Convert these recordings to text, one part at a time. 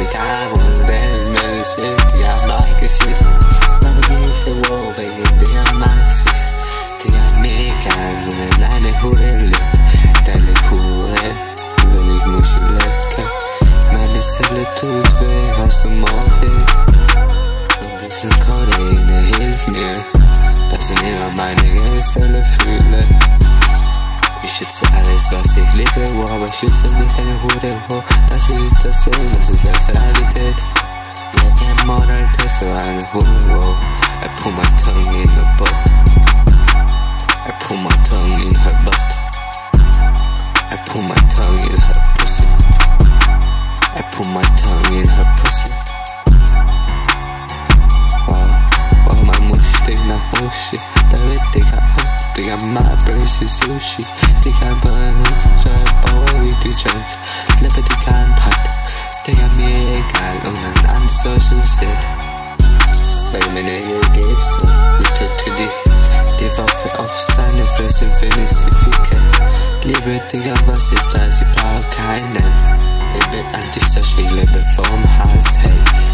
ikke har vundet det med det selv Jeg er mørke shit was ich liebe, wow, aber schütze nicht deine Hure, wow Das ist das Ding, das ist Sexualität Ja, der Moralität für eine Hure, wow I put my tongue in her butt I put my tongue in her butt I put my tongue in her pussy I put my tongue in her pussy Wow, wow, my mush, det er mushi Der ved det det er meget brazy sushi. Nu, så jeg bare rigtig chance en pat Det er mere egal under en anden social sted Hvad man ikke gav så Lytter til det Det var for offside for sin signifikat Liebe, Digga, was ist das? Ich brauche keinen Ich bin antisocial, ich lebe vom Hass, hey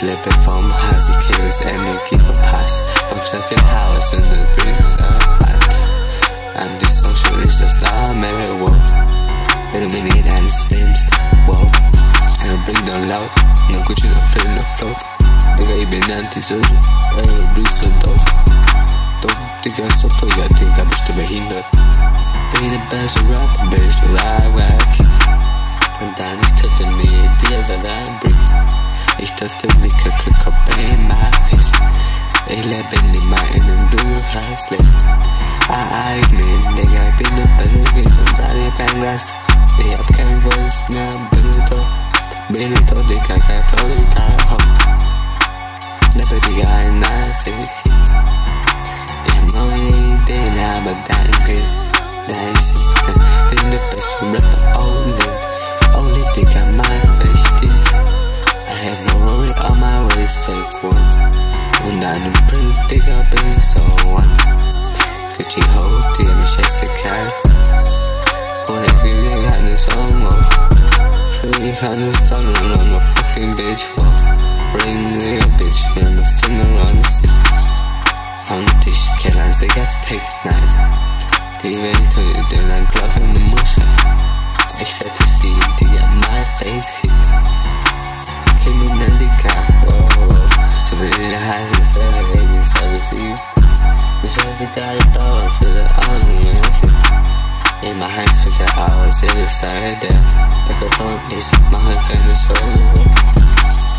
Ich lebe vom Hass, ich krieg das Energie verpasst Vom sehr viel Haus und das bringt's ab Antisocial ist das Name, wow Illuminate deine Slims, wow And I bring down loud dann Gucci noch Film noch Float Digga, ich bin antisocial Ey, du bist so dope Dope, Digga, so teuer, Digga, bist du behindert Bin der beste Rapper, bist du Rap, Und Ich lebe nicht mehr in einem du hast Leben Ich bin, Digga, ich bin der Beste, und alle kein Gas Ich hab kein Wurst mehr, bin ich tot Bin ich tot, Digga, kein Frau, ich kann hopp Lebe, Digga, ein Nice, ich hab neue Ideen, aber danke Nice, bin der beste Rapper, only Only Digga, my face, this I have roll on my waist, fake one Und einem Brief, Digga, bin ich so one Gucci Ho, scheiße kalt Und ich will dir keine Song, oh Free hundred dollar on a fucking bitch, Ring, Digga, bitch, mir ein Finger on the seat Am Tisch, Keller, Digga, take night Die Welt, den ein Glock in der Muschel In my head for the hours, it is Saturday Like a home, my hand is so low.